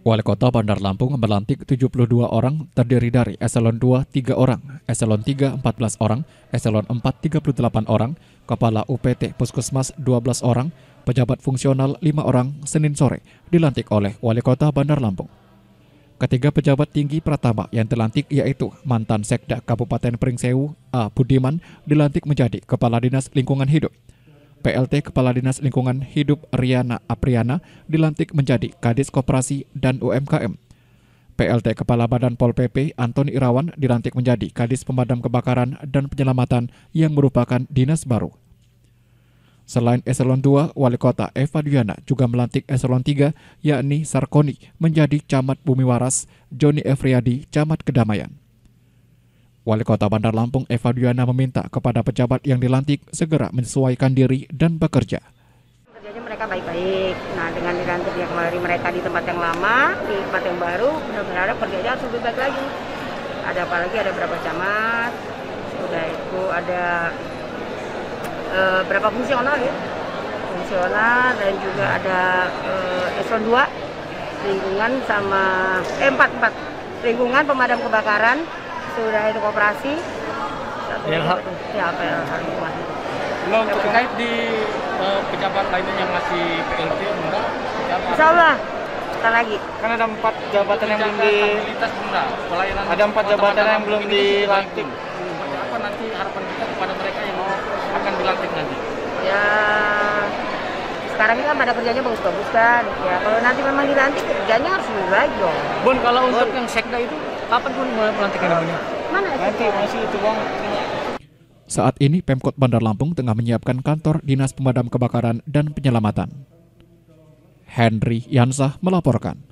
Wali Kota Bandar Lampung melantik 72 orang terdiri dari eselon 2 3 orang, eselon 3 14 orang, eselon 4 38 orang, kepala UPT Puskesmas 12 orang, pejabat fungsional 5 orang Senin sore dilantik oleh Wali Kota Bandar Lampung. Ketiga pejabat tinggi pertama yang dilantik yaitu mantan Sekda Kabupaten Pringsewu A. Budiman dilantik menjadi Kepala Dinas Lingkungan Hidup. PLT Kepala Dinas Lingkungan Hidup Riana Apriana dilantik menjadi Kadis Koperasi dan UMKM. PLT Kepala Badan Pol PP Antoni Irawan dilantik menjadi Kadis Pemadam Kebakaran dan Penyelamatan yang merupakan dinas baru. Selain eselon 2, Wali Kota Eva Diana juga melantik eselon 3 yakni Sarkoni menjadi Camat Bumi Waras, Joni Efriadi Camat Kedamaian. Wali Kota Bandar Lampung Eva Diana meminta kepada pejabat yang dilantik segera menyesuaikan diri dan bekerja. Kerjanya mereka baik-baik. Nah dengan dilantiknya kembali mereka di tempat yang lama, di tempat yang baru, benar-benar kerjanya harus lebih baik lagi. Ada apa lagi? Ada berapa camat? Sudah itu ada e, berapa fungsional ya? Fungsional dan juga ada e, eselon 2 lingkungan sama eh 4 4 lingkungan pemadam kebakaran sudah itu kooperasi satu Ya, hak. ya apa ya lingkungan Kalau untuk terkait di uh, pejabat lainnya yang masih PLT enggak? Insya Allah kita lagi Kan ada empat jabatan yang belum di? Pelayanan ada empat jabatan yang belum dilantik. Seperti apa nanti harapan kita kepada mereka yang akan dilantik nanti? ya sekarang ini kan pada kerjanya bagus-bagus kan ya kalau nanti memang dilantik kerjanya harus lebih baik dong Bun, kalau untuk yang sekda itu kapan pun mulai pelantikan namanya? mana Nanti masih itu bang. Saat ini Pemkot Bandar Lampung tengah menyiapkan kantor Dinas Pemadam Kebakaran dan Penyelamatan. Henry Yansah melaporkan.